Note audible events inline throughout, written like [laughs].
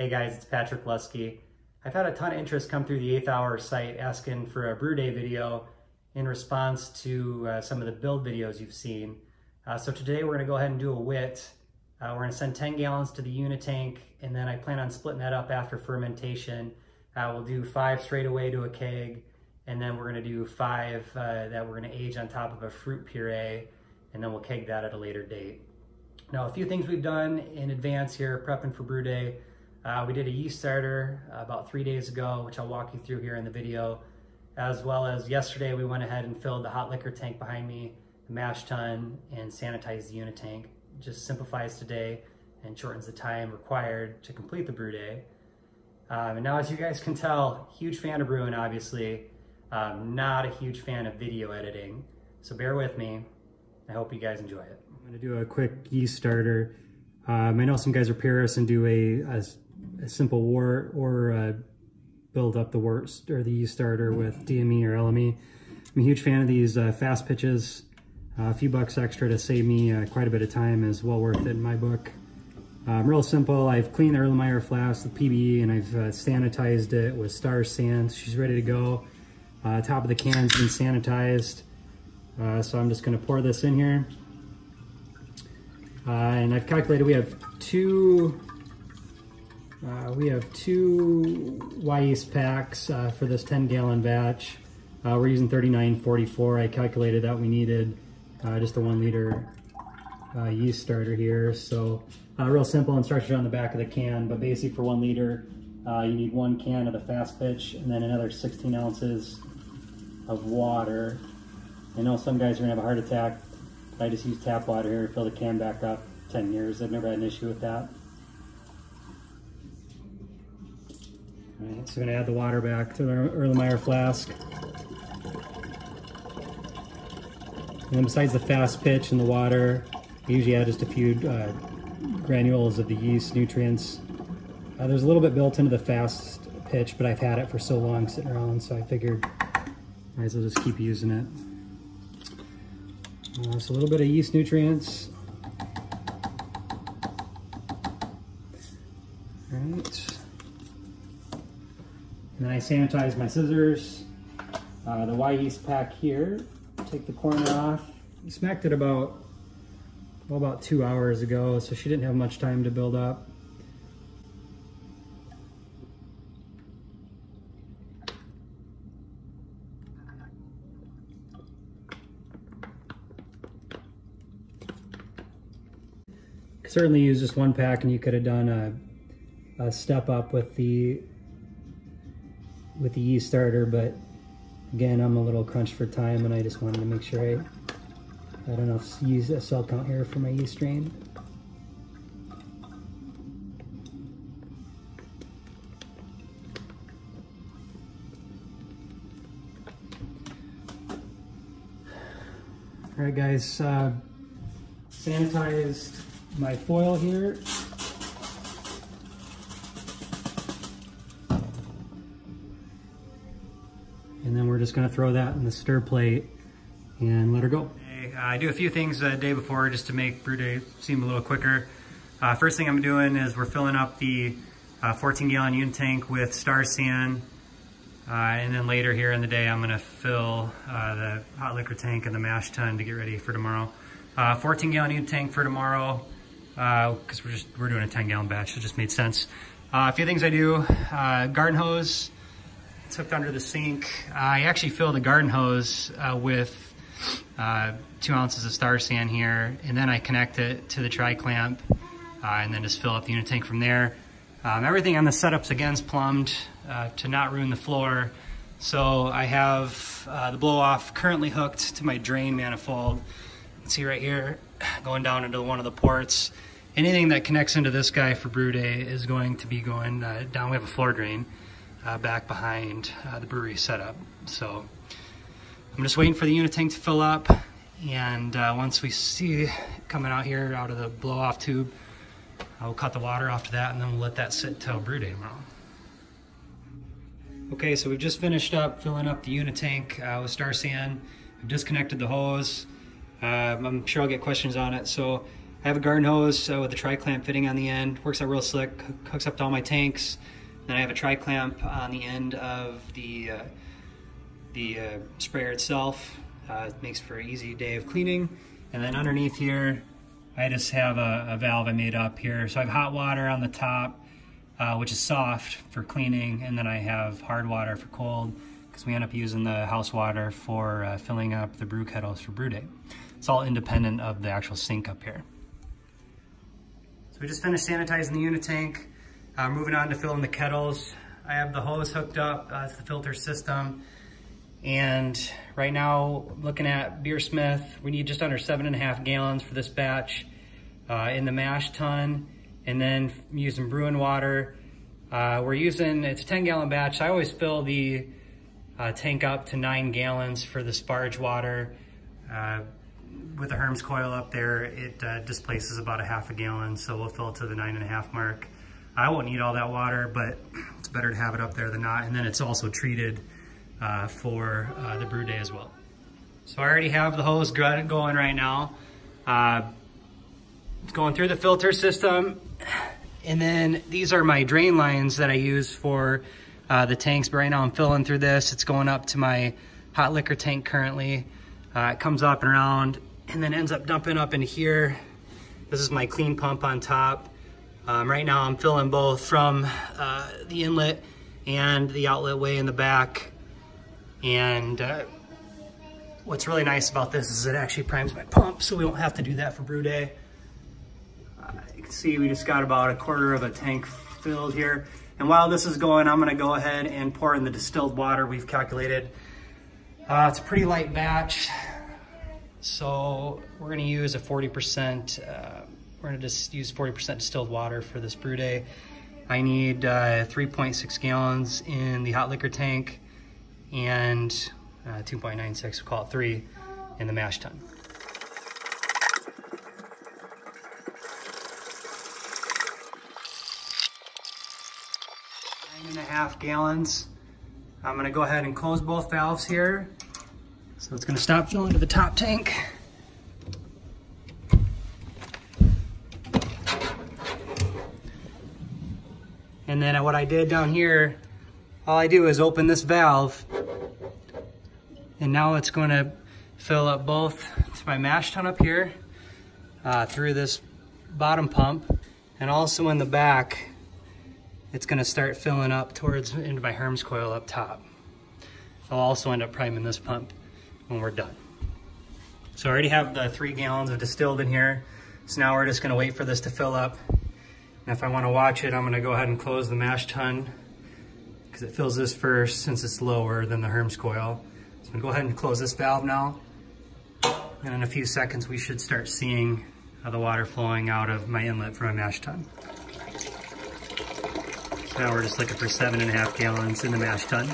Hey guys, it's Patrick Lusky. I've had a ton of interest come through the eighth hour site asking for a brew day video in response to uh, some of the build videos you've seen. Uh, so today we're gonna go ahead and do a wit. Uh, we're gonna send 10 gallons to the unitank and then I plan on splitting that up after fermentation. Uh, we'll do five straight away to a keg and then we're gonna do five uh, that we're gonna age on top of a fruit puree and then we'll keg that at a later date. Now, a few things we've done in advance here, prepping for brew day. Uh, we did a yeast starter uh, about three days ago, which I'll walk you through here in the video. As well as yesterday, we went ahead and filled the hot liquor tank behind me, the mash tun, and sanitized the unit unitank. Just simplifies today and shortens the time required to complete the brew day. Um, and now, as you guys can tell, huge fan of brewing, obviously. Um, not a huge fan of video editing. So bear with me. I hope you guys enjoy it. I'm gonna do a quick yeast starter. Um, I know some guys repair us and do a, a, a simple war or uh, build up the wort or the yeast starter with DME or LME. I'm a huge fan of these uh, fast pitches. Uh, a few bucks extra to save me uh, quite a bit of time is well worth it in my book. Um, real simple, I've cleaned the Erlenmeyer flask with PBE and I've uh, sanitized it with Star San. She's ready to go. Uh, top of the can's been sanitized. so I'm just gonna pour this in here. And I've calculated we have two uh, we have two Yeast packs uh, for this 10 gallon batch. Uh, we're using 3944. I calculated that we needed uh, just a one liter uh, yeast starter here. So real simple instructions on the back of the can, but basically for one liter, you need one can of the fast pitch and then another 16 ounces of water. I know some guys are gonna have a heart attack I just use tap water here fill the can back up 10 years. I've never had an issue with that. So I'm gonna add the water back to the Erlenmeyer flask. And then besides the fast pitch and the water, I usually add just a few uh, granules of the yeast nutrients. Uh, there's a little bit built into the fast pitch, but I've had it for so long sitting around, so I figured I might as well just keep using it. Uh, so a little bit of yeast nutrients. All right. And then I sanitize my scissors. Uh, the Wyeast pack here. Take the corner off. Smacked it about, well, about two hours ago, so she didn't have much time to build up. certainly use just one pack and you could have done a, a step up with the with the yeast starter, but again, I'm a little crunched for time and I just wanted to make sure I, I don't know—use a cell count here for my yeast strain. All right, guys, uh, sanitized my foil here. Then we're just gonna throw that in the stir plate and let her go. I do a few things the day before just to make brew day seem a little quicker. Uh, first thing I'm doing is we're filling up the uh, 14 gallon unit tank with Star San. Uh, and then later here in the day, I'm gonna fill uh, the hot liquor tank and the mash tun to get ready for tomorrow. Uh, 14 gallon unit tank for tomorrow because uh, we're just we're doing a 10 gallon batch. so It just made sense. Uh, a few things I do: uh, garden hose. It's hooked under the sink. I actually fill the garden hose uh, with uh, two ounces of Star San here, and then I connect it to the tri clamp, uh, and then just fill up the unit tank from there. Um, everything on the setup's against plumbed to not ruin the floor. So I have the blow off currently hooked to my drain manifold. See right here, [sighs] going down into one of the ports anything that connects into this guy for brew day is going to be going uh, down. We have a floor drain uh, back behind uh, the brewery setup. So I'm just waiting for the unit tank to fill up. And uh, once we see coming out here out of the blow off tube, I'll cut the water off to that and then we'll let that sit till brew day tomorrow. Okay, so we've just finished up filling up the unit tank uh, with Star San. We've disconnected the hose. Um, I'm sure I'll get questions on it. So I have a garden hose uh, with a tri-clamp fitting on the end. Works out real slick, hooks up to all my tanks. Then I have a tri-clamp on the end of the, uh, the uh, sprayer itself. Uh, it makes for an easy day of cleaning. And then underneath here, I just have a, a valve I made up here. So I have hot water on the top, uh, which is soft for cleaning. And then I have hard water for cold because we end up using the house water for uh, filling up the brew kettles for brew day. It's all independent of the actual sink up here. So we just finished sanitizing the unit tank. Uh, moving on to filling the kettles. I have the hose hooked up, uh, it's the filter system. And right now, looking at Beersmith, we need just under seven and a half gallons for this batch uh, in the mash tun. And then using brewing water. Uh, we're using, it's a 10 gallon batch. I always fill the uh, tank up to nine gallons for the sparge water. Uh, with the Herms coil up there, it uh, displaces about a half a gallon, so we'll fill to the nine and a half mark. I won't need all that water, but it's better to have it up there than not. And then it's also treated uh, for uh, the brew day as well. So I already have the hose going right now. Uh, it's going through the filter system. And then these are my drain lines that I use for uh, the tanks. But right now I'm filling through this. It's going up to my hot liquor tank currently. Uh, it comes up and around and then ends up dumping up in here. This is my clean pump on top. Um, right now I'm filling both from uh, the inlet and the outlet way in the back. And uh, what's really nice about this is it actually primes my pump so we won't have to do that for brew day. Uh, you can see we just got about a quarter of a tank filled here. And while this is going, I'm gonna go ahead and pour in the distilled water we've calculated. Uh, it's a pretty light batch. So we're gonna use a 40%, uh, we're gonna just use 40% distilled water for this brew day. I need uh, 3.6 gallons in the hot liquor tank and uh, 2.96, we'll call it three, in the mash tun. Nine and a half gallons. I'm gonna go ahead and close both valves here so it's gonna stop filling to the top tank. And then what I did down here, all I do is open this valve and now it's gonna fill up both to my mash tun up here uh, through this bottom pump and also in the back, it's gonna start filling up towards into my Herms coil up top. I'll also end up priming this pump when we're done. So I already have the three gallons of distilled in here. So now we're just gonna wait for this to fill up. And if I wanna watch it, I'm gonna go ahead and close the mash tun because it fills this first since it's lower than the Herms coil. So I'm gonna go ahead and close this valve now. And in a few seconds, we should start seeing the water flowing out of my inlet for my mash tun. So now we're just looking for seven and a half gallons in the mash tun.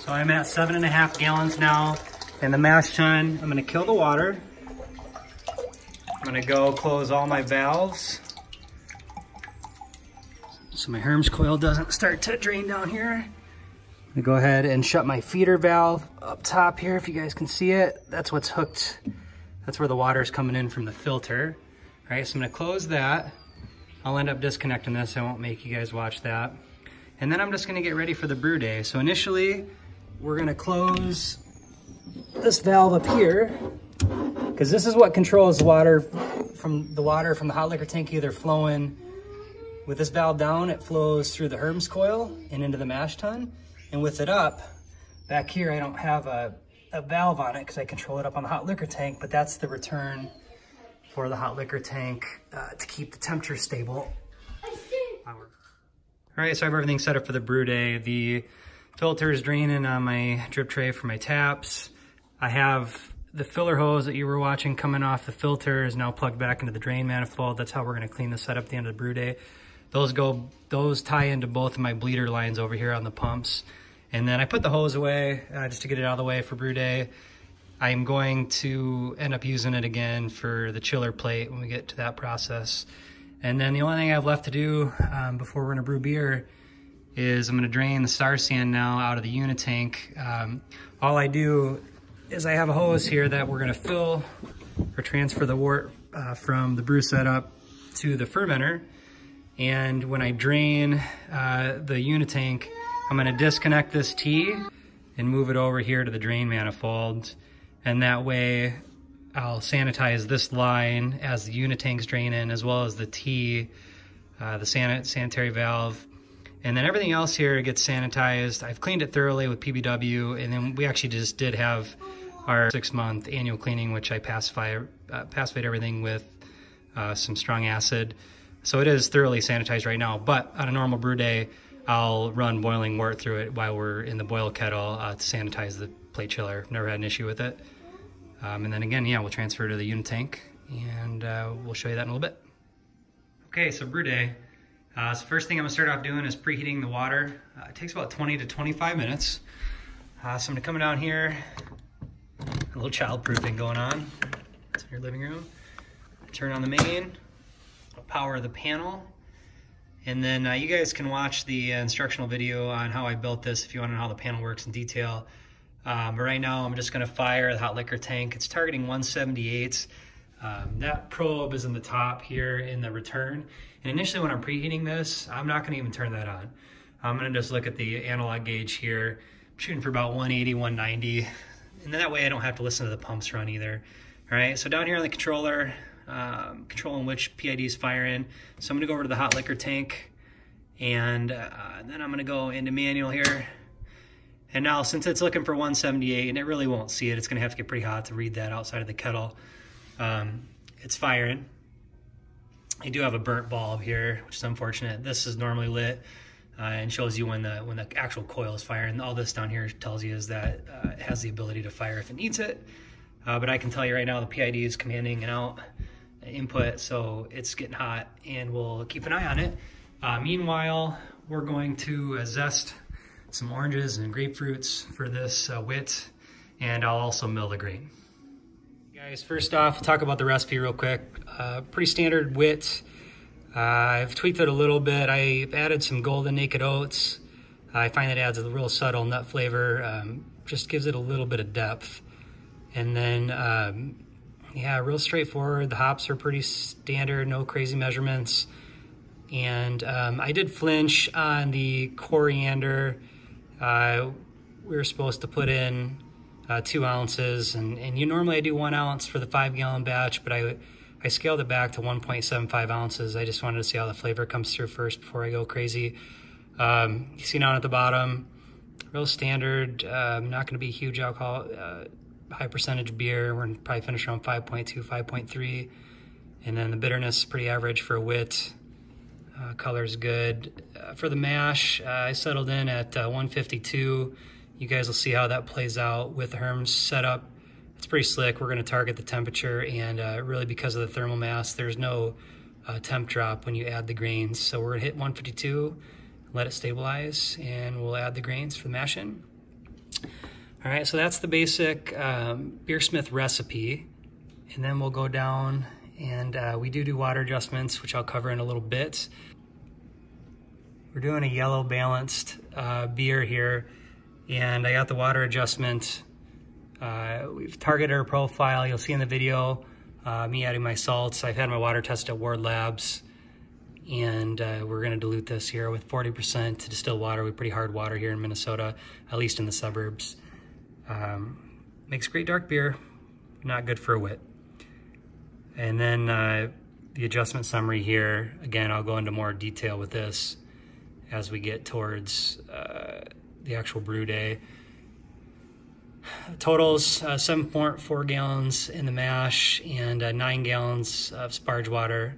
So I'm at seven and a half gallons now in the mash tun. I'm gonna kill the water. I'm gonna go close all my valves. So my Herms coil doesn't start to drain down here. I'm gonna go ahead and shut my feeder valve up top here if you guys can see it. That's what's hooked, that's where the water is coming in from the filter. All right, so I'm gonna close that. I'll end up disconnecting this, I won't make you guys watch that. And then I'm just gonna get ready for the brew day. So initially, we're gonna close this valve up here because this is what controls the water from the water from the hot liquor tank either flowing with this valve down it flows through the Herms coil and into the mash tun and with it up back here I don't have a, a valve on it because I control it up on the hot liquor tank but that's the return for the hot liquor tank uh, to keep the temperature stable all right so I have everything set up for the brew day the filter is draining on my drip tray for my taps. I have the filler hose that you were watching coming off the filter is now plugged back into the drain manifold. That's how we're gonna clean this setup at the end of the brew day. Those go, those tie into both of my bleeder lines over here on the pumps. And then I put the hose away uh, just to get it out of the way for brew day. I'm going to end up using it again for the chiller plate when we get to that process. And then the only thing I have left to do um, before we're gonna brew beer is I'm gonna drain the Star San now out of the unit tank. Um, all I do is I have a hose here that we're gonna fill or transfer the uh, from the brew setup to the fermenter. And when I drain uh, the unitank, I'm gonna disconnect this T and move it over here to the drain manifold. And that way I'll sanitize this line as the unitank's drain in as well as the T, uh, the san sanitary valve. And then everything else here gets sanitized. I've cleaned it thoroughly with PBW and then we actually just did have our six month annual cleaning, which I pacify, uh, pacified everything with uh, some strong acid. So it is thoroughly sanitized right now, but on a normal brew day, I'll run boiling wort through it while we're in the boil kettle uh, to sanitize the plate chiller. Never had an issue with it. Um, and then again, yeah, we'll transfer to the unit tank and uh, we'll show you that in a little bit. Okay, so brew day. Uh, so first thing I'm gonna start off doing is preheating the water. Uh, it takes about 20 to 25 minutes. Uh, so I'm gonna come down here, a little child proofing going on. It's in your living room. Turn on the main, power the panel, and then uh, you guys can watch the instructional video on how I built this if you want to know how the panel works in detail. Um, but right now I'm just going to fire the hot liquor tank. It's targeting 178. Um, that probe is in the top here in the return. And initially when I'm preheating this, I'm not going to even turn that on. I'm going to just look at the analog gauge here. I'm shooting for about 180, 190. And that way I don't have to listen to the pumps run either. All right, so down here on the controller, um, controlling which PID is firing. So I'm gonna go over to the hot liquor tank and uh, then I'm gonna go into manual here. And now since it's looking for 178 and it really won't see it, it's gonna have to get pretty hot to read that outside of the kettle. Um, it's firing. I do have a burnt bulb here, which is unfortunate. This is normally lit uh, and shows you when the when the actual coil is firing. All this down here tells you is that uh, it has the ability to fire if it needs it. Uh, but I can tell you right now the PID is commanding and out input, so it's getting hot and we'll keep an eye on it. Uh, meanwhile, we're going to uh, zest some oranges and grapefruits for this uh, wit, and I'll also mill the grain. Guys, first off, talk about the recipe real quick. Uh, pretty standard wit. Uh, I've tweaked it a little bit. I've added some golden naked oats. I find that adds a real subtle nut flavor, um, just gives it a little bit of depth. And then um, yeah, real straightforward. The hops are pretty standard, no crazy measurements. And um, I did flinch on the coriander. Uh, we were supposed to put in uh, two ounces, and, and you normally I do one ounce for the five gallon batch, but I I scaled it back to 1.75 ounces. I just wanted to see how the flavor comes through first before I go crazy. Um, you see down at the bottom, real standard, uh, not going to be huge alcohol uh, high percentage beer. We're probably finish around 5.2, 5.3. And then the bitterness is pretty average for a wit. Uh, color's good. Uh, for the mash, uh, I settled in at uh, 152. You guys will see how that plays out with the Herms setup. It's pretty slick. We're going to target the temperature and uh, really because of the thermal mass, there's no uh, temp drop when you add the grains. So we're going to hit 152, let it stabilize, and we'll add the grains for the mashing. All right, so that's the basic um, Beersmith recipe. And then we'll go down and uh, we do do water adjustments, which I'll cover in a little bit. We're doing a yellow balanced uh, beer here. And I got the water adjustment. Uh, we've targeted our profile. You'll see in the video uh, me adding my salts. I've had my water tested at Ward Labs. And uh, we're gonna dilute this here with 40% to distilled water. We pretty hard water here in Minnesota, at least in the suburbs. Um, makes great dark beer, not good for a wit. And then uh, the adjustment summary here, again, I'll go into more detail with this as we get towards uh, the actual brew day. Totals uh, 7.4 gallons in the mash and uh, 9 gallons of sparge water.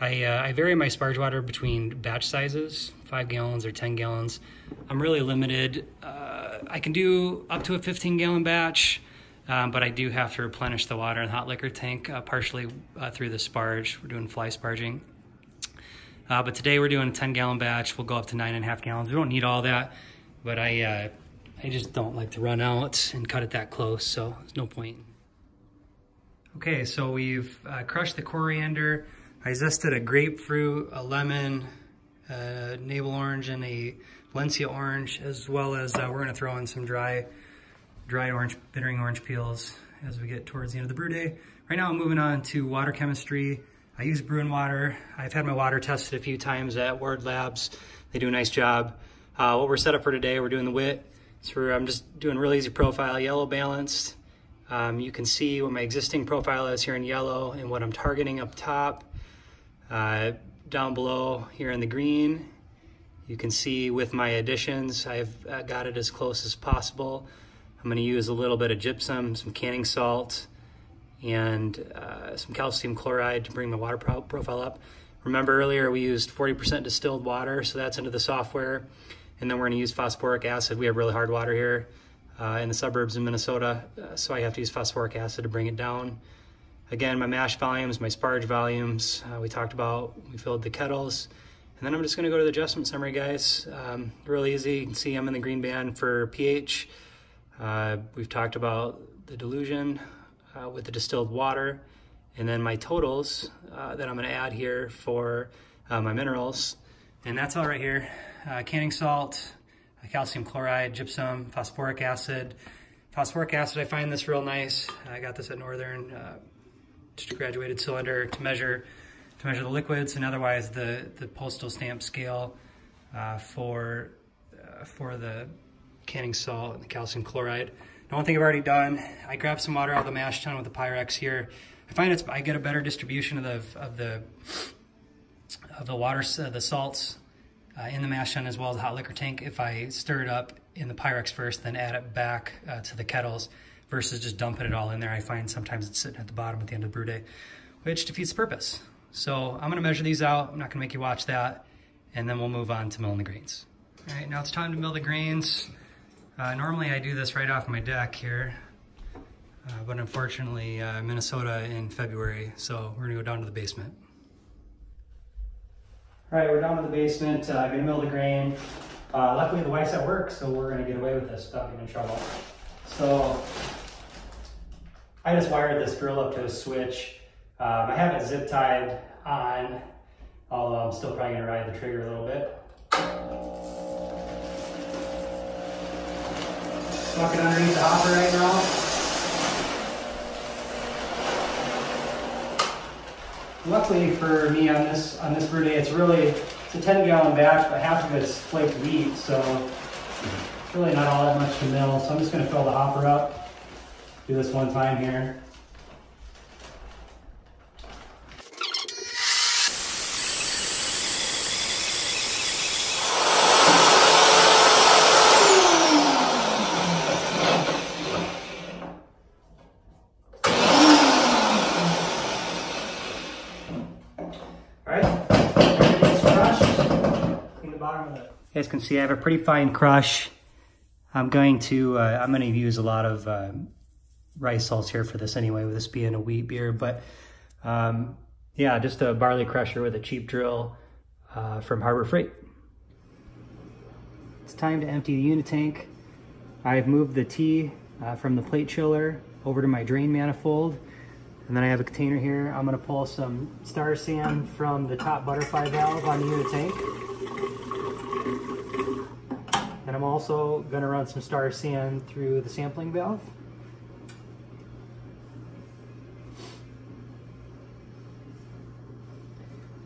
I, uh, I vary my sparge water between batch sizes, 5 gallons or 10 gallons. I'm really limited uh, I can do up to a 15 gallon batch, um, but I do have to replenish the water in the hot liquor tank uh, partially uh, through the sparge. We're doing fly sparging. Uh, but today we're doing a 10 gallon batch. We'll go up to nine and a half gallons. We don't need all that, but I, uh, I just don't like to run out and cut it that close, so there's no point. Okay, so we've uh, crushed the coriander. I zested a grapefruit, a lemon, a navel orange, and a Valencia orange, as well as uh, we're gonna throw in some dry, dry orange, bittering orange peels as we get towards the end of the brew day. Right now I'm moving on to water chemistry. I use Bru'n water. I've had my water tested a few times at Ward Labs. They do a nice job. Uh, what we're set up for today, we're doing the WIT. So I'm just doing real easy profile, yellow balanced. Um, you can see what my existing profile is here in yellow and what I'm targeting up top. Uh, down below here in the green, you can see with my additions, I've uh, got it as close as possible. I'm gonna use a little bit of gypsum, some canning salt, and uh, some calcium chloride to bring the water pro profile up. Remember earlier we used 40% distilled water, so that's into the software. And then we're gonna use phosphoric acid. We have really hard water here uh, in the suburbs in Minnesota, uh, so I have to use phosphoric acid to bring it down. Again, my mash volumes, my sparge volumes, uh, we talked about, we filled the kettles. And then I'm just gonna go to the adjustment summary, guys. Um, really easy, you can see I'm in the green band for pH. Uh, we've talked about the dilution, uh, with the distilled water. And then my totals uh, that I'm gonna add here for uh, my minerals. And that's all right here. Uh, canning salt, calcium chloride, gypsum, phosphoric acid. Phosphoric acid, I find this real nice. I got this at Northern, uh, just graduated cylinder to measure to measure the liquids and otherwise the, the postal stamp scale uh, for, for the canning salt and the calcium chloride. The one thing I've already done, I grabbed some water out of the mash tun with the Pyrex here. I find it's I get a better distribution of the of the of the water, uh, the salts uh, in the mash tun as well as the hot liquor tank if I stir it up in the Pyrex first, then add it back uh, to the kettles versus just dumping it all in there. I find sometimes it's sitting at the bottom at the end of the brew day, which defeats the purpose. So I'm gonna measure these out. I'm not gonna make you watch that. And then we'll move on to milling the grains. All right, now it's time to mill the grains. Uh, normally I do this right off my deck here, uh, but unfortunately uh, Minnesota in February, so we're gonna go down to the basement. All right, we're down to the basement. Uh, I'm gonna mill the grain. Uh, luckily the wife's at work, so we're gonna get away with this without getting in trouble. So I just wired this drill up to a switch. Um, I have it zip tied on, although I'm still probably gonna ride the trigger a little bit. Walking underneath the hopper right now. Luckily for me on this on this brew day, it's really it's a 10 gallon batch, but half of it's flaked wheat, so it's really not all that much to mill. So I'm just gonna fill the hopper up. Do this one time here. You guys can see I have a pretty fine crush. I'm going to, uh, I'm going to use a lot of uh, rice salts here for this anyway, with this being a wheat beer. But um, yeah, just a barley crusher with a cheap drill uh, from Harbor Freight. It's time to empty the unitank. I've moved the T uh, from the plate chiller over to my drain manifold. And then I have a container here. I'm gonna pull some Star San from the top butterfly valve on the unitank. And I'm also going to run some Star San through the sampling valve.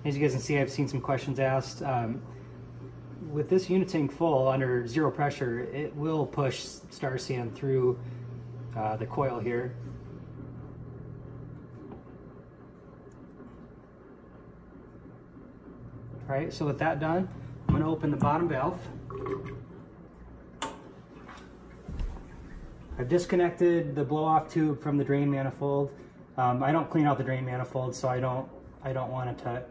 As you guys can see, I've seen some questions asked. Um, with this unitank full under zero pressure, it will push Star San through uh, the coil here. All right, so with that done, I'm going to open the bottom valve. I've disconnected the blow-off tube from the drain manifold. Um, I don't clean out the drain manifold, so I don't I don't want to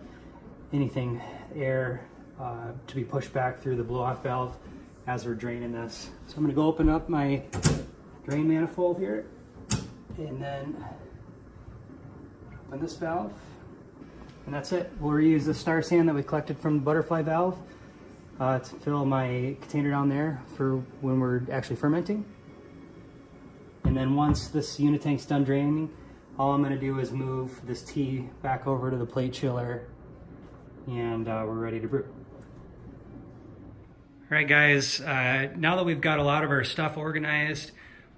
anything air uh, to be pushed back through the blow-off valve as we're draining this. So I'm going to go open up my drain manifold here, and then open this valve, and that's it. We'll reuse the Star San that we collected from the butterfly valve uh, to fill my container down there for when we're actually fermenting. And then once this unit tank's done draining, all I'm gonna do is move this T back over to the plate chiller and uh, we're ready to brew. All right guys, uh, now that we've got a lot of our stuff organized,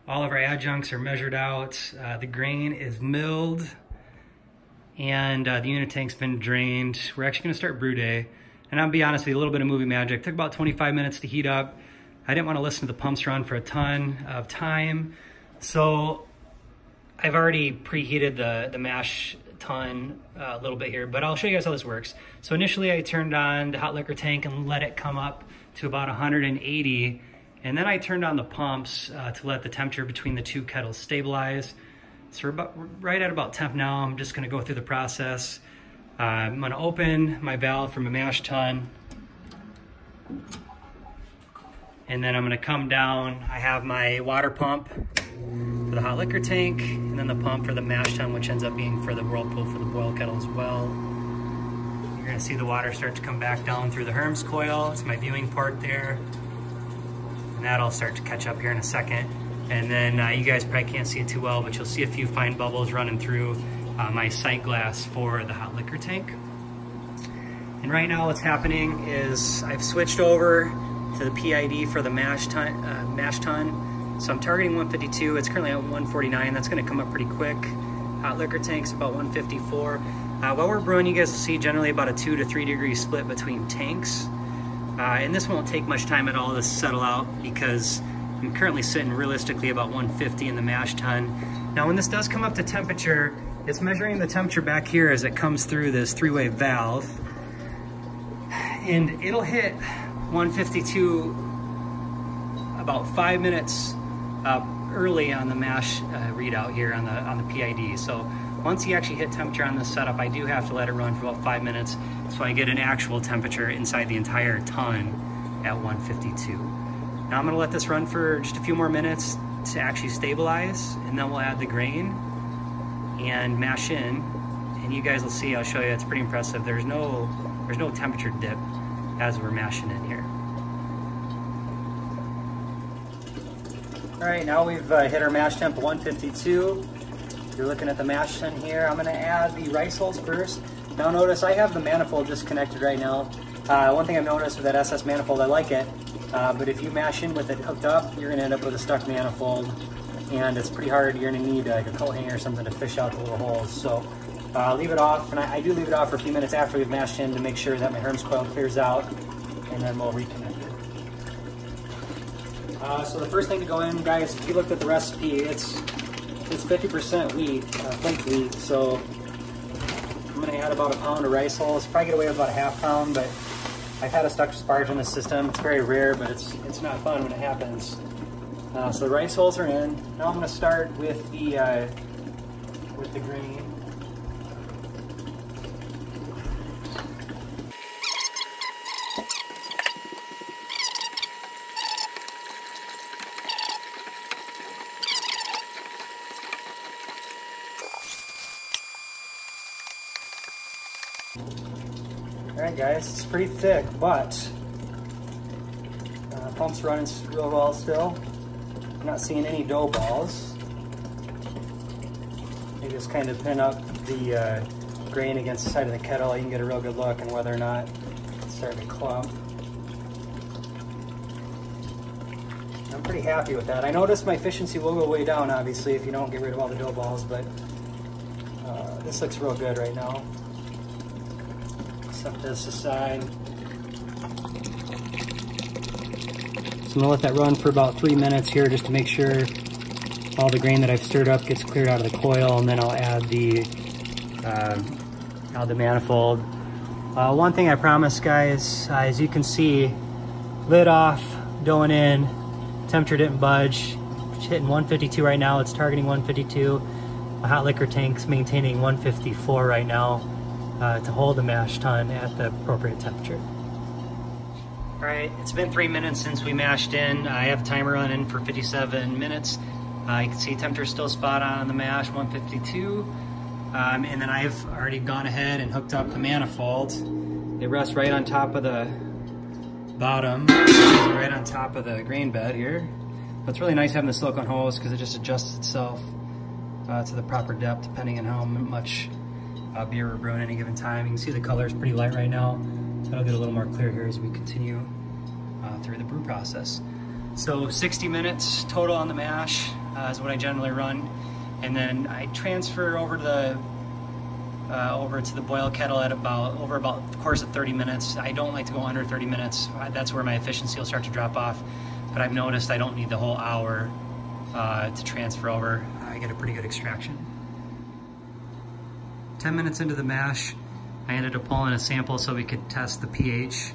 all of our adjuncts are measured out, uh, the grain is milled, and uh, the unit tank's been drained. We're actually gonna start brew day. And I'll be honest with you, a little bit of movie magic. It Took about 25 minutes to heat up. I didn't want to listen to the pumps run for a ton of time. So I've already preheated the, the mash tun uh, a little bit here, but I'll show you guys how this works. So initially I turned on the hot liquor tank and let it come up to about 180. And then I turned on the pumps uh, to let the temperature between the two kettles stabilize. So we're about, right at about temp now. I'm just gonna go through the process. Uh, I'm gonna open my valve from a mash tun. And then I'm gonna come down. I have my water pump for the hot liquor tank, and then the pump for the mash tun, which ends up being for the whirlpool for the boil kettle as well. You're gonna see the water start to come back down through the Herms coil. It's my viewing port there. And that'll start to catch up here in a second. And then uh, you guys probably can't see it too well, but you'll see a few fine bubbles running through uh, my sight glass for the hot liquor tank. And right now what's happening is I've switched over to the PID for the mash tun. Uh, mash tun. So I'm targeting 152. It's currently at 149. That's going to come up pretty quick. Hot liquor tank's about 154. Uh, while we're brewing, you guys will see generally about a two to three degree split between tanks. Uh, and this won't take much time at all to settle out because I'm currently sitting realistically about 150 in the mash tun. Now when this does come up to temperature, it's measuring the temperature back here as it comes through this three-way valve. And it'll hit 152 about five minutes early on the mash uh, readout here on the on the PID. So once you actually hit temperature on this setup, I do have to let it run for about five minutes so I get an actual temperature inside the entire tun at 152. Now I'm gonna let this run for just a few more minutes to actually stabilize and then we'll add the grain and mash in and you guys will see, I'll show you, it's pretty impressive. There's no, there's no temperature dip as we're mashing in here. All right, now we've uh, hit our mash temp 152. You're looking at the mash tun here. I'm gonna add the rice hulls first. Now notice I have the manifold just connected right now. Uh, one thing I've noticed with that SS manifold, I like it, uh, but if you mash in with it hooked up, you're gonna end up with a stuck manifold and it's pretty hard. You're gonna need like a coat hanger or something to fish out the little holes. So uh, leave it off, and I, I, do leave it off for a few minutes after we've mashed in to make sure that my Herms coil clears out, and then we'll reconnect. Uh, so the first thing to go in, guys, if you looked at the recipe, it's it's 50% wheat, uh, flake wheat, so I'm gonna add about a pound of rice hulls. Probably get away with about a half pound, but I've had a stuck sparge in the system. It's very rare, but it's it's not fun when it happens. Uh, so the rice hulls are in. Now I'm gonna start with the uh, with the grain. Guys, it's pretty thick, but uh, pump's running real well still. I'm not seeing any dough balls. You just kind of pin up the uh, grain against the side of the kettle. You can get a real good look on whether or not it's starting to clump. I'm pretty happy with that. I noticed my efficiency will go way down, obviously, if you don't get rid of all the dough balls, but uh, this looks real good right now set this aside. So I'm gonna let that run for about three minutes here just to make sure all the grain that I've stirred up gets cleared out of the coil and then I'll add the, uh, add the manifold. Uh, one thing I promise guys, uh, as you can see, lid off, going in, temperature didn't budge, it's hitting 152 right now, it's targeting 152. The hot liquor tank's maintaining 154 right now uh, to hold the mash tun at the appropriate temperature. All right, it's been three minutes since we mashed in. I have a timer running for 57 minutes. Uh, you can see temperature still spot on the mash, 152. Um, and then I've already gone ahead and hooked up the manifold. It rests right on top of the bottom, right on top of the grain bed here. It's really nice having the silicone hose because it just adjusts itself uh, to the proper depth depending on how much uh, beer we're brewing at any given time. You can see the color is pretty light right now, so it'll get a little more clear here as we continue uh, through the brew process. So 60 minutes total on the mash uh, is what I generally run. And then I transfer over to the uh, over to the boil kettle at about over about the course of 30 minutes. I don't like to go under 30 minutes. That's where my efficiency will start to drop off. But I've noticed I don't need the whole hour uh, to transfer over. I get a pretty good extraction. 10 minutes into the mash, I ended up pulling a sample so we could test the pH.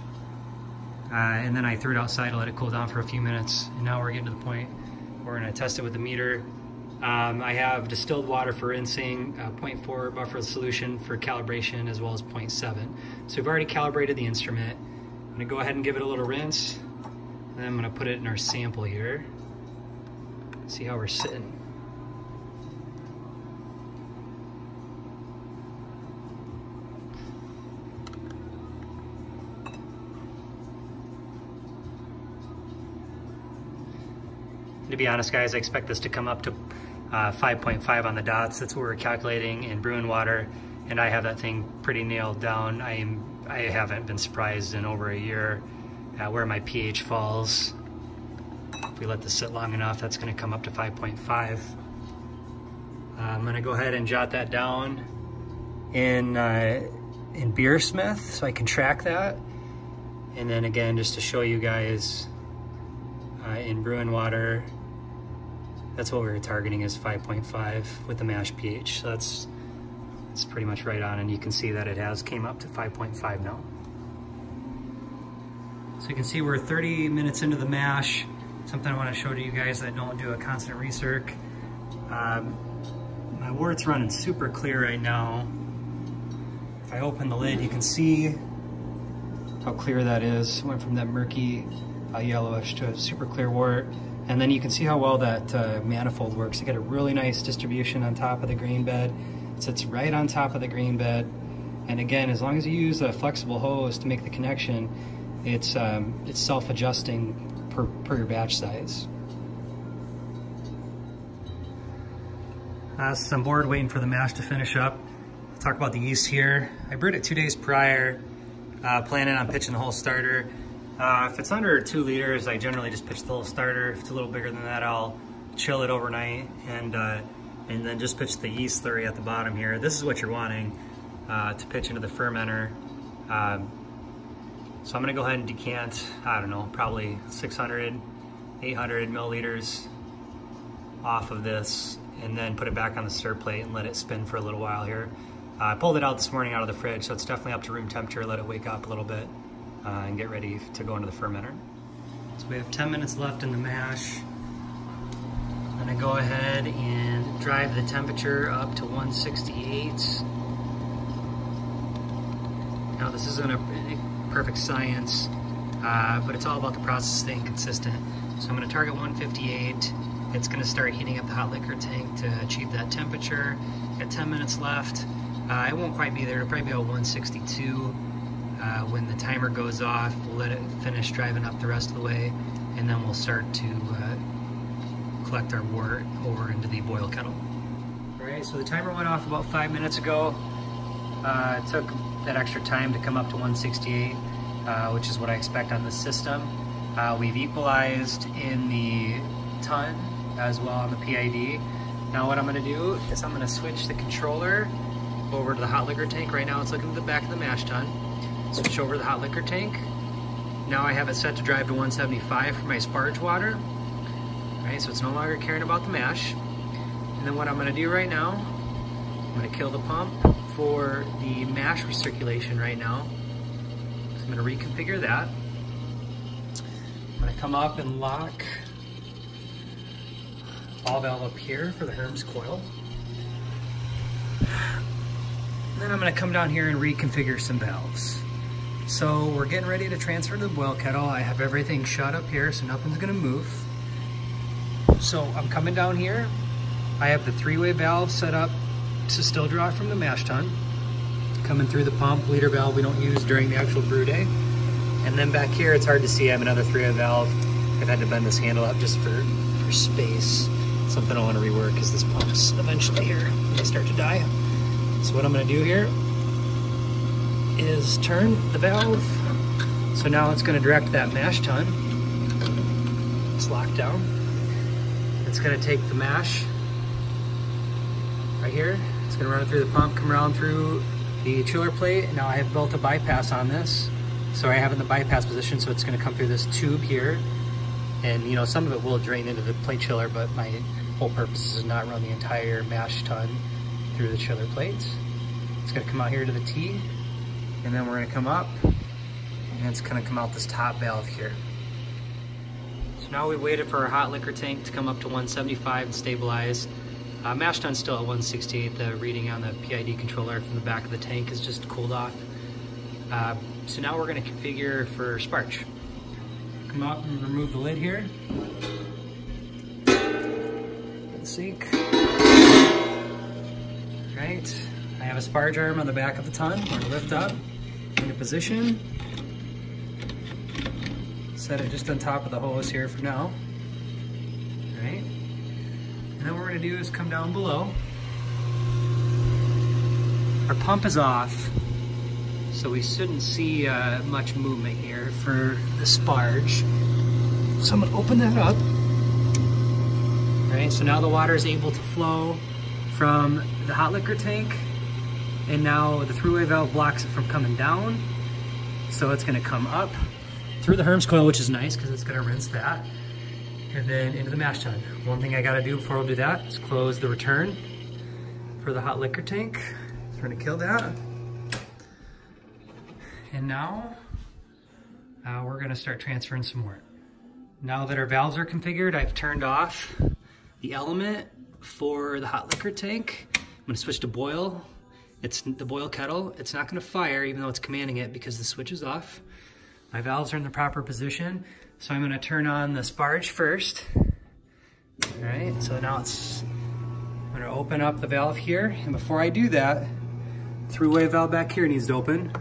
Uh, and then I threw it outside to let it cool down for a few minutes. And now we're getting to the point where we're gonna test it with the meter. Um, I have distilled water for rinsing, uh, 0.4 buffer solution for calibration, as well as 0.7. So we've already calibrated the instrument. I'm gonna go ahead and give it a little rinse. And then I'm gonna put it in our sample here. See how we're sitting. Be honest, guys, I expect this to come up to uh, 5.5 on the dots. That's what we're calculating in Bru'n water, and I have that thing pretty nailed down. I am I haven't been surprised in over a year at where my pH falls. If we let this sit long enough, that's going to come up to 5.5. Uh, I'm going to go ahead and jot that down in uh, in Beersmith so I can track that. And then again, just to show you guys uh, in Bru'n water, that's what we were targeting is 5.5 with the mash pH. So that's, that's pretty much right on. And you can see that it has came up to 5.5 now. So you can see we're 30 minutes into the mash. Something I want to show to you guys that don't do a constant recirc. Um, my wort's running super clear right now. If I open the lid, you can see how clear that is. Went from that murky uh, yellowish to a super clear wort. And then you can see how well that uh, manifold works. You get a really nice distribution on top of the green bed. It sits right on top of the green bed. And again, as long as you use a flexible hose to make the connection, it's, um, it's self-adjusting per, per your batch size. Uh, so I'm bored waiting for the mash to finish up. talk about the yeast here. I brewed it two days prior, uh, planning on pitching the whole starter. Uh, if it's under two liters, I generally just pitch the little starter. If it's a little bigger than that, I'll chill it overnight and uh, and then just pitch the yeast slurry at the bottom here. This is what you're wanting uh, to pitch into the fermenter. Um, so I'm gonna go ahead and decant, I don't know, probably 600, 800 milliliters off of this and then put it back on the stir plate and let it spin for a little while here. Uh, I pulled it out this morning out of the fridge, so it's definitely up to room temperature. Let it wake up a little bit uh, and get ready to go into the fermenter. So we have 10 minutes left in the mash. I'm gonna go ahead and drive the temperature up to 168. Now this isn't a perfect science, uh, but it's all about the process staying consistent. So I'm gonna target 158. It's gonna start heating up the hot liquor tank to achieve that temperature. Got 10 minutes left. Uh, it won't quite be there, it'll probably be about 162. Uh, when the timer goes off, we'll let it finish driving up the rest of the way, and then we'll start to uh, collect our wort over into the boil kettle. All right, so the timer went off about five minutes ago. Uh, it took that extra time to come up to 168, uh, which is what I expect on the system. Uh, we've equalized in the tun as well on the PID. Now what I'm gonna do is I'm gonna switch the controller over to the hot liquor tank. Right now it's looking at the back of the mash tun. Switch over the hot liquor tank. Now I have it set to drive to 175 for my sparge water. Right, so it's no longer caring about the mash. And then what I'm gonna do right now, I'm gonna kill the pump for the mash recirculation right now. So I'm gonna reconfigure that. I'm gonna come up and lock ball valve up here for the Herms coil. then I'm gonna come down here and reconfigure some valves. So we're getting ready to transfer to the boil kettle. I have everything shut up here so nothing's gonna move. So I'm coming down here. I have the three-way valve set up to still draw from the mash tun. Coming through the pump, leader valve we don't use during the actual brew day. And then back here, it's hard to see, I have another three-way valve. I've had to bend this handle up just for, for space. Something I want to rework because this pump's eventually here may start to die. So what I'm gonna do here is turn the valve. So now it's gonna direct that mash tun. It's locked down. It's gonna take the mash right here. It's gonna run it through the pump, come around through the chiller plate. Now I have built a bypass on this. So I have it in the bypass position, so it's gonna come through this tube here. And you know, some of it will drain into the plate chiller, but my whole purpose is not run the entire mash tun through the chiller plates. It's gonna come out here to the T, and then we're gonna come up, and it's gonna come out this top valve here. So now we waited for our hot liquor tank to come up to 175 and stabilize. Uh, mash tun's still at 168. The reading on the PID controller from the back of the tank is just cooled off. Uh, so now we're gonna configure for sparge. Come up and remove the lid here. Sink. Right. I have a sparge arm on the back of the tun. We're gonna lift up into position. Set it just on top of the hose here for now. Right. And then what we're gonna do is come down below. Our pump is off. So we shouldn't see uh, much movement here for the sparge. So I'm gonna open that up. All right, so now the water is able to flow from the hot liquor tank and now the three-way valve blocks it from coming down. So it's gonna come up through the HERMS coil, which is nice because it's gonna rinse that. And then into the mash tun. One thing I gotta do before we do that is close the return for the hot liquor tank. We're gonna kill that. And now uh, we're gonna start transferring some more. Now that our valves are configured, I've turned off the element for the hot liquor tank. I'm gonna switch to boil. It's the boil kettle. It's not gonna fire even though it's commanding it because the switch is off. My valves are in the proper position. So I'm gonna turn on the sparge first. All right, so now it's, I'm gonna open up the valve here. And before I do that, three-way valve back here needs to open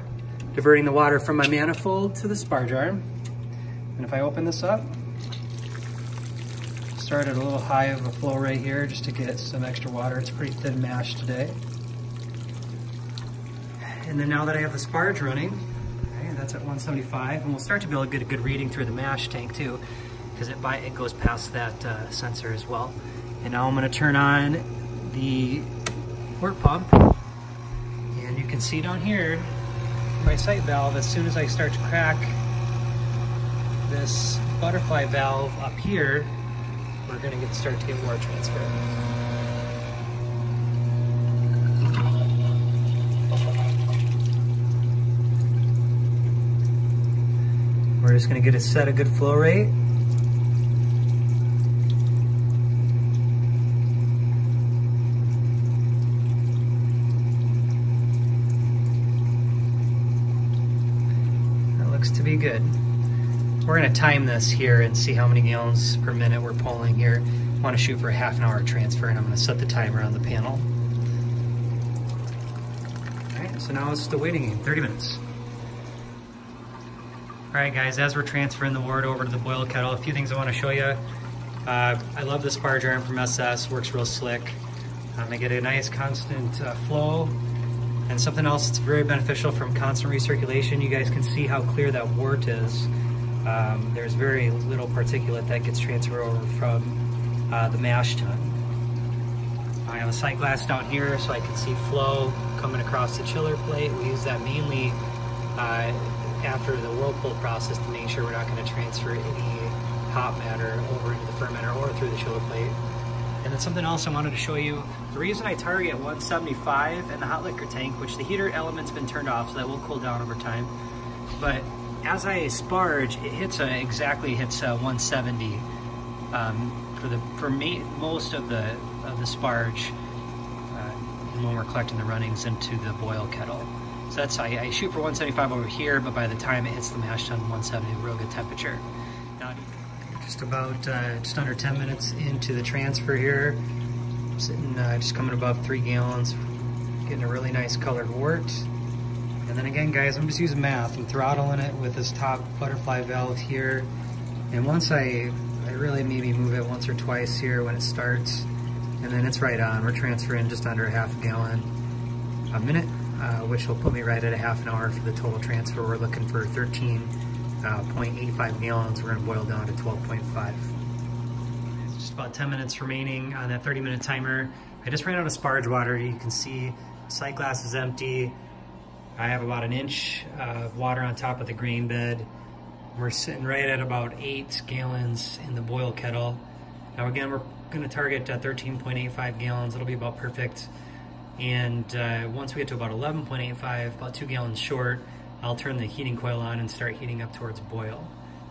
diverting the water from my manifold to the sparge arm. And if I open this up, start at a little high of a flow rate here just to get some extra water. It's pretty thin mash today. And then now that I have the sparge running, okay, that's at 175, and we'll start to be able to get a good reading through the mash tank too, because it, by, it goes past that uh, sensor as well. And now I'm gonna turn on the wort pump, and you can see down here, my sight valve, as soon as I start to crack this butterfly valve up here, we're gonna get start to get more transfer. Just gonna get it set a good flow rate. That looks to be good. We're gonna time this here and see how many gallons per minute we're pulling here. I wanna shoot for a half an hour transfer and I'm gonna set the timer on the panel. All right, so now it's the waiting game, 30 minutes. All right guys, as we're transferring the wort over to the boil kettle, a few things I wanna show you. Uh, I love the sparge arm from SS, works real slick. Um, I get a nice constant uh, flow and something else that's very beneficial from constant recirculation, you guys can see how clear that wort is. Um, there's very little particulate that gets transferred over from uh, the mash tun. I have a sight glass down here so I can see flow coming across the chiller plate. We use that mainly uh, after the whirlpool process to make sure we're not going to transfer any hot matter over into the fermenter or through the chiller plate. And then something else I wanted to show you, the reason I target 175 in the hot liquor tank, which the heater element's been turned off, so that will cool down over time. But as I sparge, it hits a, exactly hits a 170 um, for the for me, most of the of the sparge uh, when we're collecting the runnings into the boil kettle. So that's I, I shoot for 175 over here, but by the time it hits the mash tun, 170, real good temperature. Just about uh, just under 10 minutes into the transfer here. I'm sitting uh, just coming above three gallons, getting a really nice colored wort. And then again, guys, I'm just using math. I'm throttling it with this top butterfly valve here. And once I, I really maybe move it once or twice here when it starts, and then it's right on. We're transferring just under a half gallon a minute, uh, which will put me right at a half an hour for the total transfer. We're looking for 13.85 uh, gallons, we're gonna boil down to 12.5. Just about 10 minutes remaining on that 30 minute timer. I just ran out of sparge water. You can see the sight glass is empty. I have about an inch of water on top of the grain bed. We're sitting right at about eight gallons in the boil kettle. Now again, we're gonna target uh, 13.85 gallons. It'll be about perfect. And uh, once we get to about 11.85, about two gallons short, I'll turn the heating coil on and start heating up towards boil.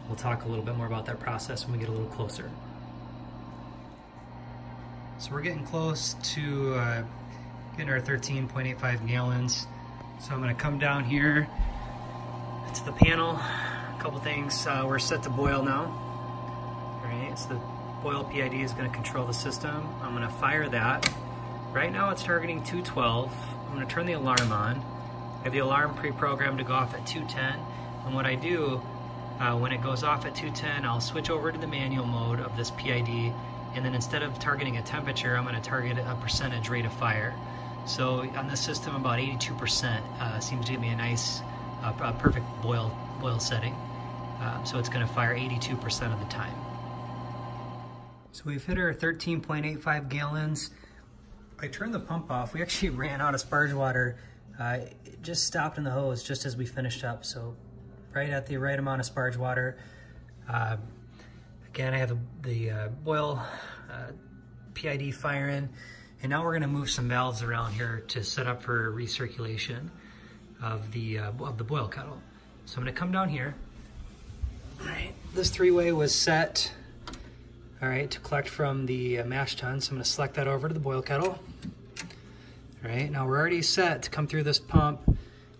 We'll talk a little bit more about that process when we get a little closer. So we're getting close to uh, getting our 13.85 gallons. So I'm gonna come down here to the panel. A couple things, uh, we're set to boil now. All right, so the boil PID is gonna control the system. I'm gonna fire that. Right now it's targeting 212. I'm gonna turn the alarm on. I have the alarm pre-programmed to go off at 210. And what I do, uh, when it goes off at 210, I'll switch over to the manual mode of this PID. And then instead of targeting a temperature, I'm gonna target a percentage rate of fire. So on this system, about 82% uh, seems to give me a nice, uh, perfect boil, boil setting. Um, so it's gonna fire 82% of the time. So we've hit our 13.85 gallons. I turned the pump off. We actually [laughs] ran out of sparge water. Uh, it just stopped in the hose just as we finished up. So right at the right amount of sparge water. Uh, again, I have the, the uh, boil uh, PID firing. And now we're gonna move some valves around here to set up for recirculation of the, uh, of the boil kettle. So I'm gonna come down here. All right, this three-way was set all right, to collect from the mash tun. So I'm gonna select that over to the boil kettle. All right, now we're already set to come through this pump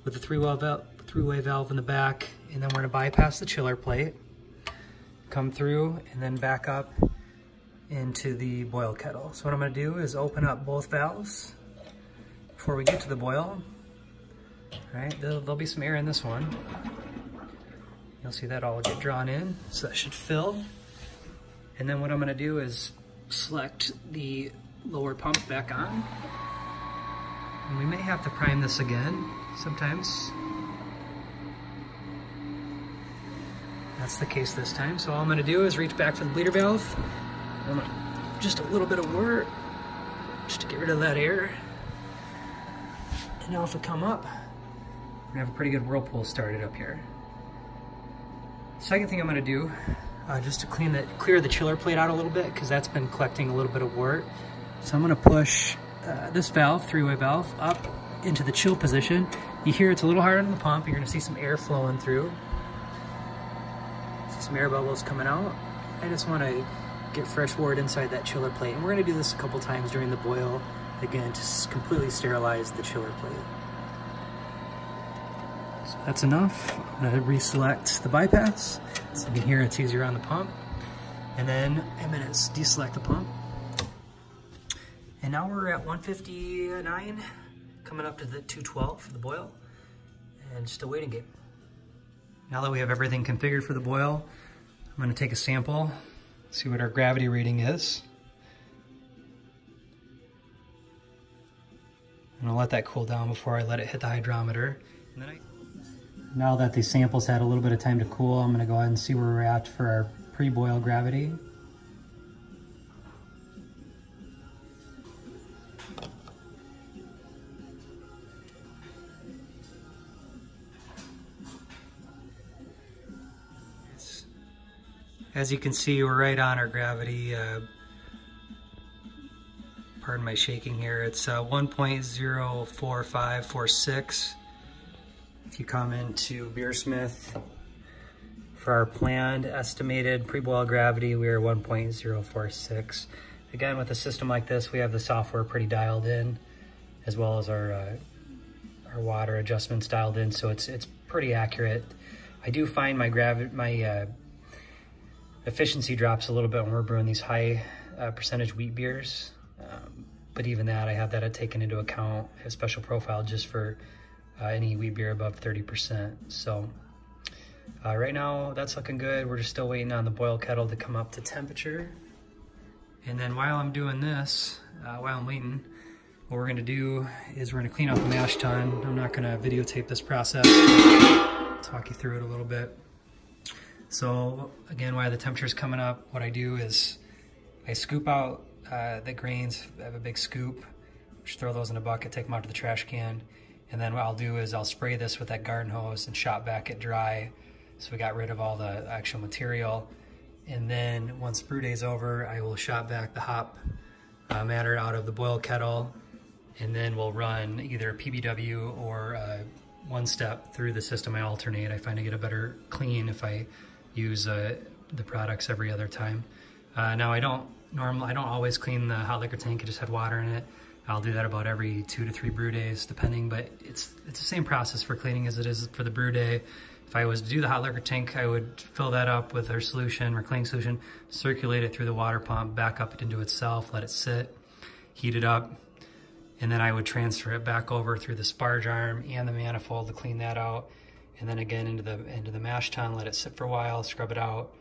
with the three-way valve, three valve in the back, and then we're gonna bypass the chiller plate, come through, and then back up into the boil kettle. So what I'm gonna do is open up both valves before we get to the boil. All right, there'll, there'll be some air in this one. You'll see that all get drawn in, so that should fill. And then what I'm gonna do is select the lower pump back on. And we may have to prime this again sometimes. That's the case this time. So all I'm gonna do is reach back for the bleeder valve. Just a little bit of work, just to get rid of that air. And now if we come up, we're gonna have a pretty good whirlpool started up here. Second thing I'm gonna do, uh, just to clean the, clear the chiller plate out a little bit, because that's been collecting a little bit of wort. So I'm gonna push uh, this valve, three-way valve, up into the chill position. You hear it's a little harder on the pump. You're gonna see some air flowing through. See some air bubbles coming out. I just wanna get fresh wort inside that chiller plate. And we're gonna do this a couple times during the boil, again, to completely sterilize the chiller plate. So that's enough. I'm gonna reselect the bypass. So you can hear it's easier on the pump. And then I'm gonna deselect the pump. And now we're at 159, coming up to the 212 for the boil, and just a waiting game. Now that we have everything configured for the boil, I'm gonna take a sample, see what our gravity reading is. And I'll let that cool down before I let it hit the hydrometer. I... Now that the samples had a little bit of time to cool, I'm gonna go ahead and see where we're at for our pre-boil gravity. As you can see, we're right on our gravity. Uh, pardon my shaking here. It's uh, 1.04546. If you come into BeerSmith for our planned estimated pre-boil gravity, we are 1.046. Again, with a system like this, we have the software pretty dialed in, as well as our uh, our water adjustments dialed in, so it's it's pretty accurate. I do find my gravity my uh, efficiency drops a little bit when we're brewing these high uh, percentage wheat beers. Um, but even that, I have that taken into account, a special profile just for uh, any wheat beer above 30%. So uh, right now, that's looking good. We're just still waiting on the boil kettle to come up to temperature. And then while I'm doing this, uh, while I'm waiting, what we're gonna do is we're gonna clean out the mash tun. I'm not gonna videotape this process, talk you through it a little bit. So again, while the temperature is coming up, what I do is I scoop out uh, the grains. I have a big scoop. Just throw those in a bucket, take them out to the trash can. And then what I'll do is I'll spray this with that garden hose and shop vac it dry. So we got rid of all the actual material. And then once brew day's over, I will shop vac the hop uh, matter out of the boil kettle. And then we'll run either PBW or uh, one step through the system. I alternate. I find I get a better clean if I use uh, the products every other time. Uh, now I don't normally, I don't always clean the hot liquor tank. I just had water in it. I'll do that about every two to three brew days, depending, but it's it's the same process for cleaning as it is for the brew day. If I was to do the hot liquor tank, I would fill that up with our solution, our cleaning solution, circulate it through the water pump, back up into itself, let it sit, heat it up, and then I would transfer it back over through the sparge arm and the manifold to clean that out, and then again into the into the mash tun, let it sit for a while, scrub it out,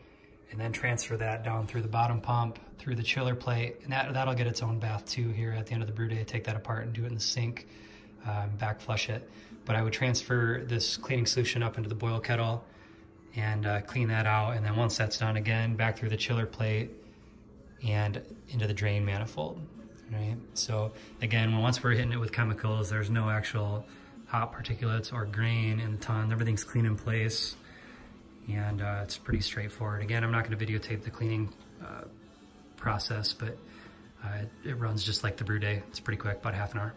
and then transfer that down through the bottom pump, through the chiller plate, and that, that'll get its own bath too here at the end of the brew day. Take that apart and do it in the sink, um, back flush it. But I would transfer this cleaning solution up into the boil kettle and uh, clean that out. And then once that's done again, back through the chiller plate and into the drain manifold, right? So again, once we're hitting it with chemicals, there's no actual hot particulates or grain in the tun. Everything's clean in place and uh, it's pretty straightforward. Again, I'm not going to videotape the cleaning uh, process, but uh, it, it, runs just like the brew day. It's pretty quick, about half an hour.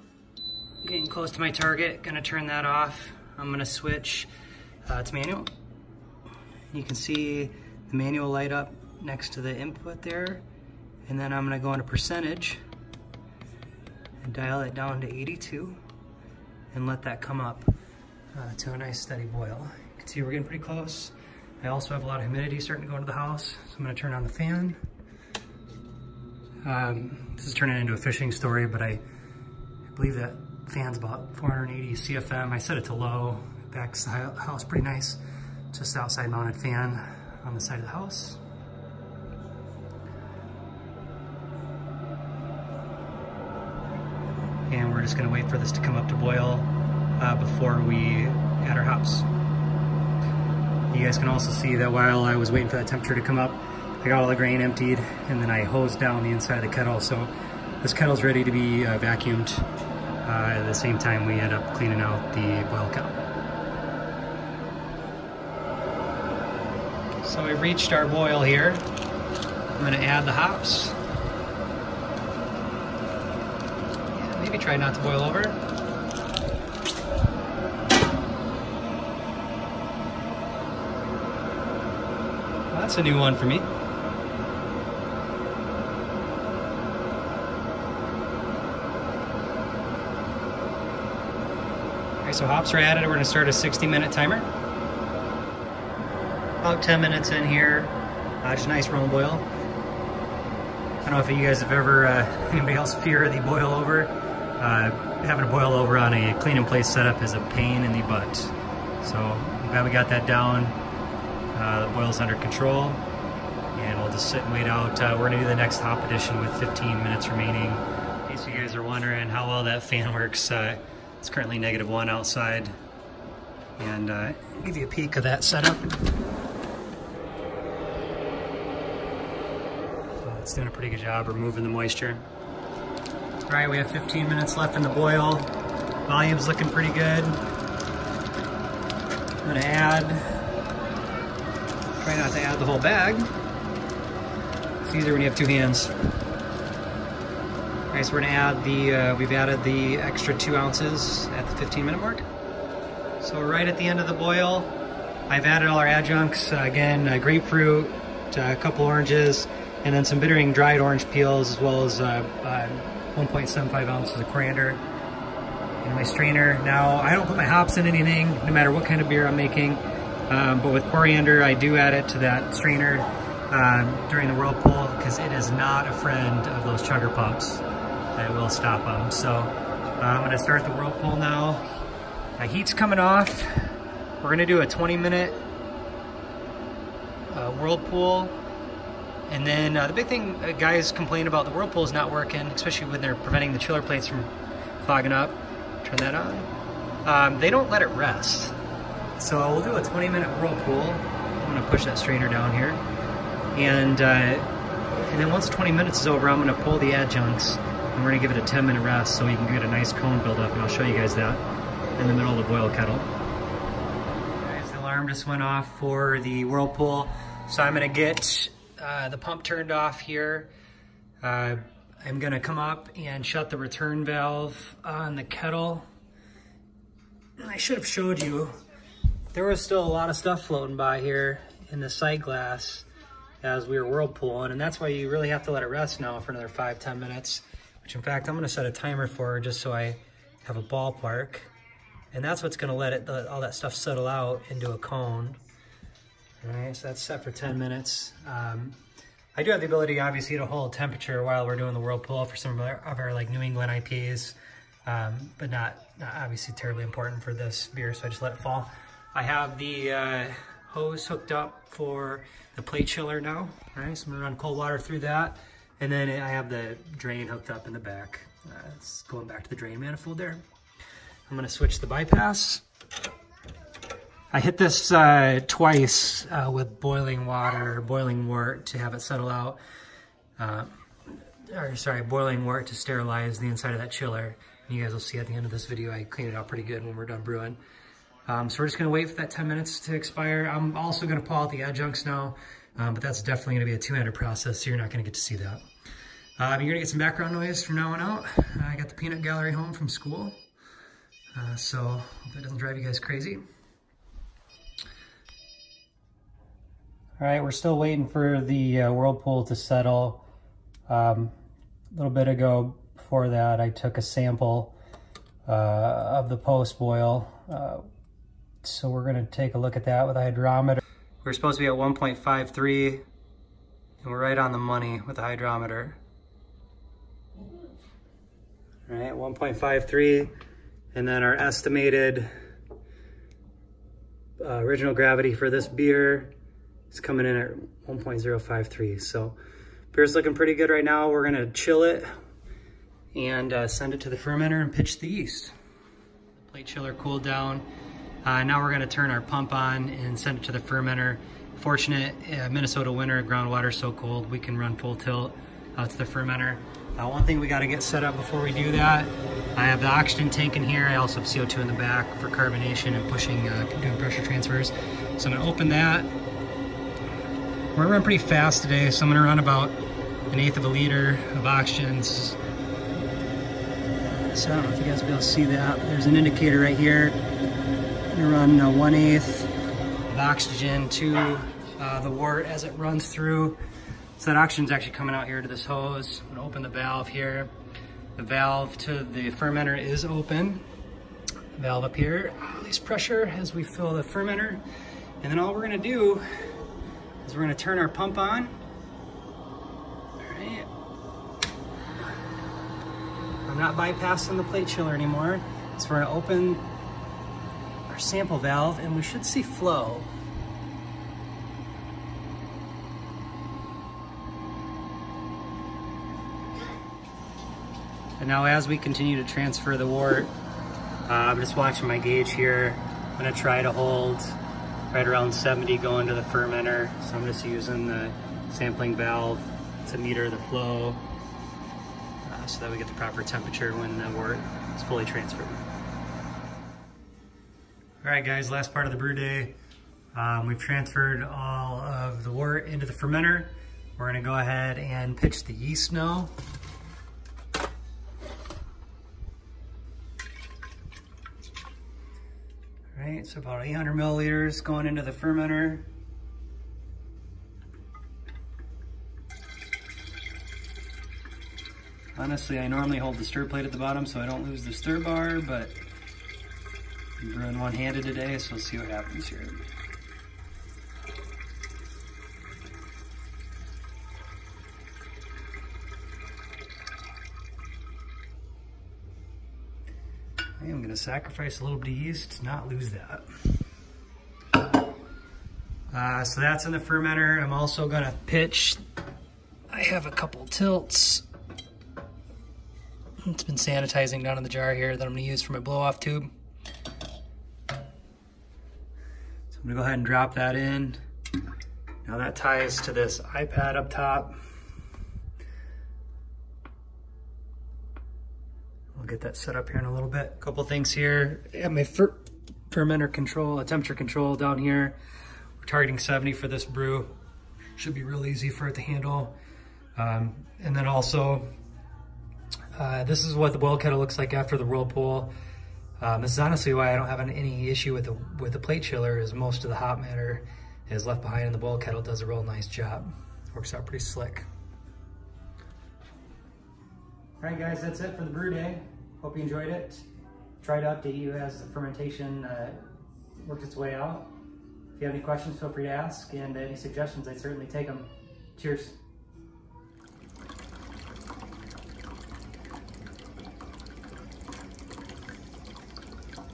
Getting close to my target, gonna turn that off. I'm gonna switch uh, to manual. You can see the manual light up next to the input there, and then I'm gonna go into percentage and dial it down to 82 and let that come up uh, to a nice steady boil. You can see we're getting pretty close. I also have a lot of humidity starting to go into the house, so I'm gonna turn on the fan. Um, this is turning into a fishing story, but I, I believe that fan's about 480 CFM. I set it to low, backs the house pretty nice. Just outside mounted fan on the side of the house. And we're just gonna wait for this to come up to boil uh, before we add our hops. You guys can also see that while I was waiting for that temperature to come up, I got all the grain emptied and then I hosed down the inside of the kettle. So this kettle's ready to be uh, vacuumed uh, at the same time we end up cleaning out the boil kettle. So we've reached our boil here. I'm gonna add the hops. Maybe try not to boil over. That's a new one for me. Okay, so hops are added. We're gonna start a 60 minute timer. About 10 minutes in here. Uh, just nice roll boil. I don't know if you guys have ever, uh, [laughs] anybody else fear the boil over. Uh, having a boil over on a clean in place setup is a pain in the butt. So I'm glad we got that down. Uh, the boil's under control and we'll just sit and wait out. Uh, we're gonna do the next hop edition with 15 minutes remaining. In case you guys are wondering how well that fan [laughs] works, uh, it's currently negative one outside. And uh, give you a peek of that setup. It's doing a pretty good job removing the moisture. Right, we have 15 minutes left in the boil. Volume's looking pretty good. I'm gonna add Try not to add the whole bag. It's easier when you have two hands. All right, so we're gonna add the, uh, we've added the extra two ounces at the 15 minute mark. So right at the end of the boil, I've added all our adjuncts. Uh, again, uh, grapefruit, uh, a couple oranges, and then some bittering dried orange peels, as well as uh, uh, 1.75 ounces of coriander in my strainer. Now, I don't put my hops in anything, no matter what kind of beer I'm making. Um, but with coriander, I do add it to that strainer um, during the whirlpool because it is not a friend of those chugger pumps. It will stop them. So uh, I'm gonna start the whirlpool now. The heat's coming off. We're gonna do a 20 minute uh, whirlpool. And then uh, the big thing uh, guys complain about the whirlpool is not working, especially when they're preventing the chiller plates from clogging up. Turn that on. Um, they don't let it rest. So we'll do a 20 minute whirlpool. I'm gonna push that strainer down here. And uh, And then once 20 minutes is over, I'm gonna pull the adjuncts and we're gonna give it a 10 minute rest so you can get a nice cone build up and I'll show you guys that in the middle of the boil kettle. Guys, the alarm just went off for the Whirlpool. So I'm gonna get uh, the pump turned off here. Uh, I'm gonna come up and shut the return valve on the kettle. I should have showed you, there was still a lot of stuff floating by here in the sight glass as we were whirlpooling, and that's why you really have to let it rest now for another five, 10 minutes, which in fact, I'm gonna set a timer for just so I have a ballpark. And that's what's gonna let it, all that stuff settle out into a cone. All right, so that's set for 10 minutes. Um, I do have the ability, obviously, to hold temperature while we're doing the whirlpool for some of our, of our like New England IPAs, um, but not, not obviously terribly important for this beer, so I just let it fall. I have the uh, hose hooked up for the plate chiller now. All right, so I'm gonna run cold water through that. And then I have the drain hooked up in the back. Uh, it's going back to the drain manifold there. I'm gonna switch the bypass. I hit this uh, twice uh, with boiling water, boiling wort to have it settle out. Uh, or sorry, boiling wort to sterilize the inside of that chiller. And you guys will see at the end of this video, I clean it out pretty good when we're done brewing. Um, so we're just gonna wait for that 10 minutes to expire. I'm also gonna pull out the adjuncts now, um, but that's definitely gonna be a two-handed process, so you're not gonna get to see that. Um, you're gonna get some background noise from now on out. I got the peanut gallery home from school, uh, so hope that doesn't drive you guys crazy. All right, we're still waiting for the uh, whirlpool to settle. Um, a little bit ago, before that, I took a sample uh, of the post boil. Uh, so we're gonna take a look at that with a hydrometer. We're supposed to be at 1.53, and we're right on the money with the hydrometer. All right, 1.53, and then our estimated uh, original gravity for this beer it's coming in at 1.053. So beer's looking pretty good right now. We're gonna chill it and uh, send it to the fermenter and pitch the yeast. The Plate chiller cooled down. Uh, now we're gonna turn our pump on and send it to the fermenter. Fortunate uh, Minnesota winter, groundwater so cold, we can run full tilt out to the fermenter. Uh, one thing we gotta get set up before we do that, I have the oxygen tank in here. I also have CO2 in the back for carbonation and pushing, uh, doing pressure transfers. So I'm gonna open that, we're running pretty fast today, so I'm gonna run about an eighth of a liter of oxygen. So I don't know if you guys will be able to see that. There's an indicator right here. I'm gonna run a one eighth of oxygen to uh, the wort as it runs through. So that oxygen's actually coming out here to this hose. I'm gonna open the valve here. The valve to the fermenter is open. Valve up here, release pressure as we fill the fermenter. And then all we're gonna do is we're gonna turn our pump on. All right. I'm not bypassing the plate chiller anymore. So we're gonna open our sample valve and we should see flow. And now as we continue to transfer the wort, uh, I'm just watching my gauge here. I'm gonna try to hold right around 70 going to the fermenter. So I'm just using the sampling valve to meter the flow uh, so that we get the proper temperature when the wort is fully transferred. All right guys, last part of the brew day. Um, we've transferred all of the wort into the fermenter. We're gonna go ahead and pitch the yeast now. Right? So about 800 milliliters going into the fermenter. Honestly, I normally hold the stir plate at the bottom so I don't lose the stir bar, but I'm brewing one-handed today, so we'll see what happens here. Gonna sacrifice a little bit of yeast to not lose that. Uh, so that's in the fermenter. I'm also gonna pitch, I have a couple tilts. It's been sanitizing down in the jar here that I'm gonna use for my blow off tube. So I'm gonna go ahead and drop that in. Now that ties to this iPad up top. Get that set up here in a little bit. Couple things here. I have my fer fermenter control, a temperature control down here. We're targeting 70 for this brew. Should be real easy for it to handle. Um, and then also, uh, this is what the boil kettle looks like after the whirlpool. Um, this is honestly why I don't have any issue with the with the plate chiller is most of the hot matter is left behind in the boil kettle. does a real nice job. Works out pretty slick. All right, guys, that's it for the brew day. Hope you enjoyed it. Try to update you as the fermentation uh, works its way out. If you have any questions, feel free to ask, and any suggestions, I'd certainly take them. Cheers.